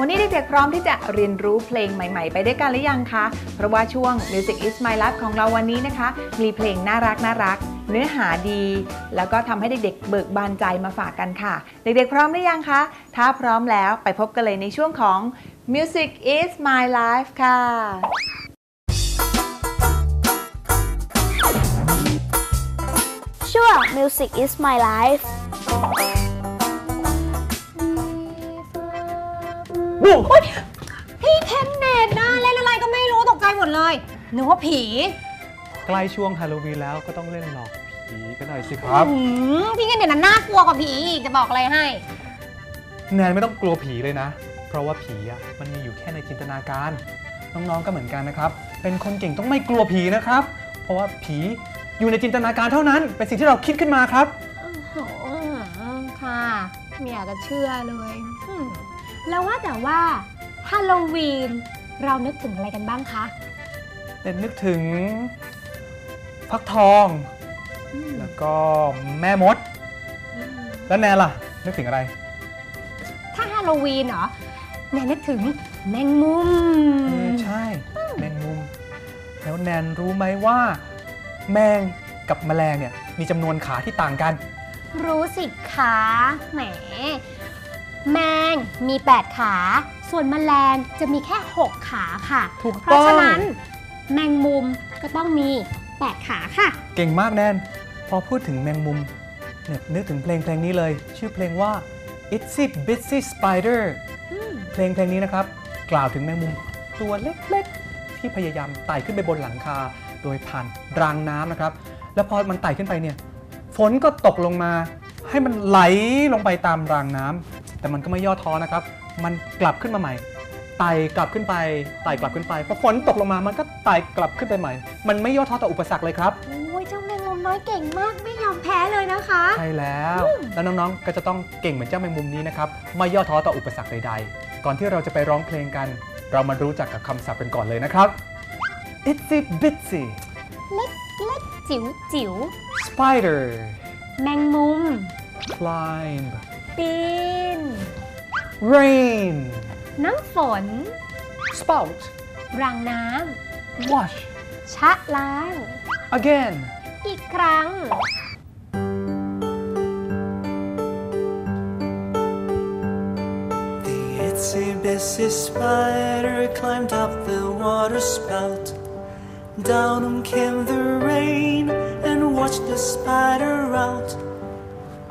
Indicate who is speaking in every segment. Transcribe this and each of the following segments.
Speaker 1: วันนี้เด็กๆพร้อมที่จะเรียนรู้เพลงใหม่ๆ ไปด้วยกันหรือยังคะ เพราะว่าช่วง Music is my life ของเราวันนี้นะคะ มีเพลงน่ารักน่ารัก เนื้อหาดี แล้วก็ทำให้เด็กๆ เบิกบานใจมาฝากกันค่ะ เด็กๆ พร้อมหรือยังคะ ถ้าพร้อมแล้วไปพบกันเลยในช่วงของ Music is my life ค่ะ
Speaker 2: ช่วง Music is my life
Speaker 3: พี่เคนเนตนะเล่นอะไรก็ไม่รู้ตกใจหมดเลยนึกว่าผี
Speaker 4: ใกล้ช่วงฮาโลวีนแล้วก็ต้องเล่นหลอกผีกันหน่อยสิครับ
Speaker 3: หืมพี่เคนเนตน่ะน่ากลัวกว่าผีอีกจะบอกอะไรให้
Speaker 4: แนนไม่ต้องกลัวผีเลยนะ เพราะว่าผีอะมันมีอยู่แค่ในจินตนาการ น้องๆก็เหมือนกันนะครับ เป็นคนเก่งต้องไม่กลัวผีนะครับ เพราะว่าผีอยู่ในจินตนาการเท่านั้น เป็นสิ่งที่เราคิดขึ้นมาครับ
Speaker 3: โอ้โหค่ะไม่อยากจะเชื่อเลยอืม แล้วว่าแต่ว่าฮาโลวีนเรานึกถึงอะไรกันบ้างคะ
Speaker 4: เด็นนึกถึงฟักทอง แล้วก็แม่มด แล้วแนนล่ะ นึกถึงอะไร
Speaker 3: ถ้าฮาโลวีนเหรอ แนนนึกถึงแมงมุม
Speaker 4: เออใช่ แมงมุม แล้วแนนรู้ไหมว่า แมงกับแมลงเนี่ยมีจำนวนขาที่ต่างกัน
Speaker 3: รู้สิคะแหมแมงมี 8 ขา ส่วนแมลงจะมีแค่ 6 ขาค่ะ
Speaker 4: ถูก
Speaker 3: เพ
Speaker 4: ต้
Speaker 3: ราะ
Speaker 4: อง
Speaker 3: ฉะนั้นแมงมุมก็ต้องมี 8 ขาค่ะ
Speaker 4: เก่งมากแนน พอพูดถึงแมงมุมเนี่ยนึกถึงเพลงเพลงนี้เลย ชื่อเพลงว่า Itsy Bitsy Spider เพลงเพลงนี้นะครับ กล่าวถึงแมงมุมตัวเล็กๆ ที่พยายามไต่ขึ้นไปบนหลังคา โดยผ่านรางน้ำนะครับ แล้วพอมันไต่ขึ้นไปเนี่ย ฝนก็ตกลงมา ให้มันไหลลงไปตามรางน้ำ แต่มันก็ไม่ย่อท้อนะครับ มันกลับขึ้นมาใหม่ไต่กลับขึ้นไปไต่กลับขึ้นไปพอฝนตกลงมามันก็ไต่กลับขึ้นไปใหม่ มันไม่ย่อท้อต่ออุปสรรคเลยครับ
Speaker 3: โอ้ยเจ้าแมงมุมน้อยเก่งมากไม่ยอมแพ้เลยนะคะ
Speaker 4: ใช่แล้วแล้วน้องๆก็จะต้องเก่งเหมือนเจ้าแมงมุมนี้นะครับไม่ย่อท้อต่ออุปสรรคใด ๆ ก่อนที่เราจะไปร้องเพลงกัน เรามารู้จักกับคำศัพท์กันก่อนเลยนะครับ Itsy bitsy
Speaker 3: เล็กเล็กจิ๋วจิ๋ว
Speaker 4: spider
Speaker 3: แมงมุม
Speaker 4: climb
Speaker 3: ปีน
Speaker 4: rain
Speaker 3: น้ำฝน
Speaker 4: spout
Speaker 3: รางน้
Speaker 4: wash ำ
Speaker 3: ชะล้าง
Speaker 4: again
Speaker 3: อีกครั้ง
Speaker 5: The itsy bitsy spider climbed up the water spout. Down came the rain and washed the spider out.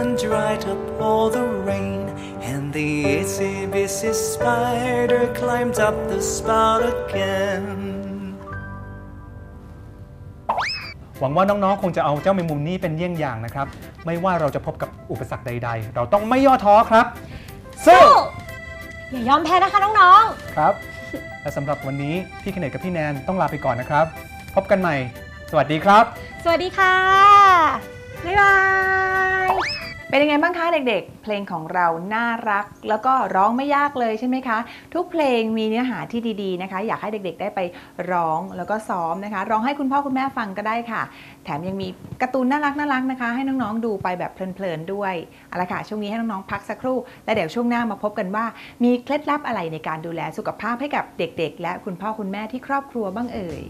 Speaker 5: and dried up all the rain. And the itsy bitsy spider climbed up the spout again.
Speaker 4: หวังว่าน้องๆ คงจะเอาเจ้าแมงมุมนี้เป็นเยี่ยงอย่างนะครับ ไม่ว่าเราจะพบกับอุปสรรคใด ๆ เราต้องไม่ย่อท้อครับ สู้
Speaker 3: อย่ายอมแพ้นะคะน้อง
Speaker 4: ครับ และสำหรับวันนี้พี่เคนเนตกับพี่แนนต้องลาไปก่อนนะครับ พบกันใหม่ สวัสดีครับ
Speaker 3: ๆสวัสดีค่ะ บ๊ายบาย
Speaker 1: เป็นยังไงบ้างคะเด็กๆ เพลงของเราน่ารัก แล้วก็ร้องไม่ยากเลยใช่ไหมคะ ทุกเพลงมีเนื้อหาที่ดีๆนะคะ อยากให้เด็กๆ ได้ไปร้องแล้วก็ซ้อมนะคะ ร้องให้คุณพ่อคุณแม่ฟังก็ได้ค่ะ แถมยังมีการ์ตูนน่ารักน่ารักนะคะ ให้น้องๆดูไปแบบเพลินๆด้วยเอาละค่ะช่วงนี้ให้น้องๆพักสักครู่ และเดี๋ยวช่วงหน้ามาพบกันว่า มีเคล็ดลับอะไรในการดูแลสุขภาพให้กับเด็ก ๆ และคุณพ่อคุณแม่ที่ครอบครัวบ้างเอ่ย